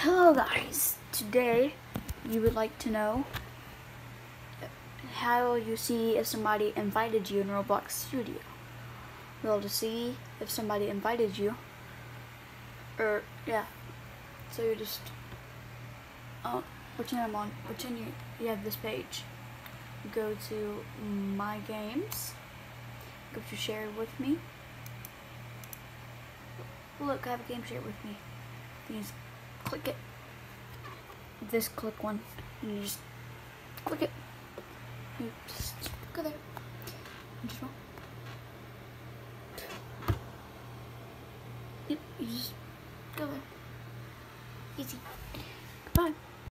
Hello guys, today you would like to know how you see if somebody invited you in Roblox Studio. Well, to see if somebody invited you, or yeah, so you just, oh, pretend I'm on, pretend you, you have this page. Go to My Games, go to Share with Me. Look, I have a game share with me. Just click it. This click one. And you just click it. You just go there. And just roll. Yep, you just go there. Easy. Goodbye.